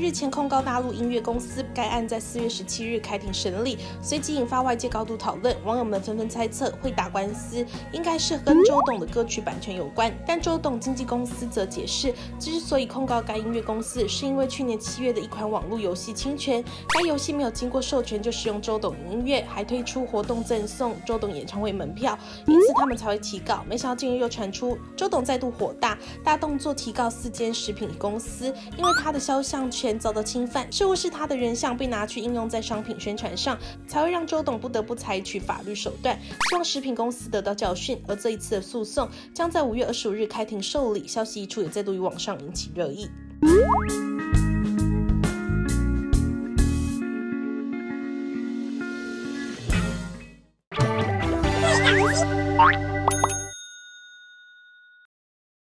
日前控告大陆音乐公司，该案在四月十七日开庭审理，随即引发外界高度讨论。网友们纷纷猜测，会打官司应该是跟周董的歌曲版权有关。但周董经纪公司则解释，之所以控告该音乐公司，是因为去年七月的一款网络游戏侵权，该游戏没有经过授权就使用周董音乐，还推出活动赠送周董演唱会门票，因此他们才会提告。没想到近日又传出周董再度火大，大动作提告四间食品公司，因为他的肖像权遭到侵犯，似乎是他的人像被拿去应用在商品宣传上，才会让周董不得不采取法律手段，希望食品公司得到教训。而这一次的诉讼将在五月二十五日开庭受理，消息一出也再度于网上引起热议。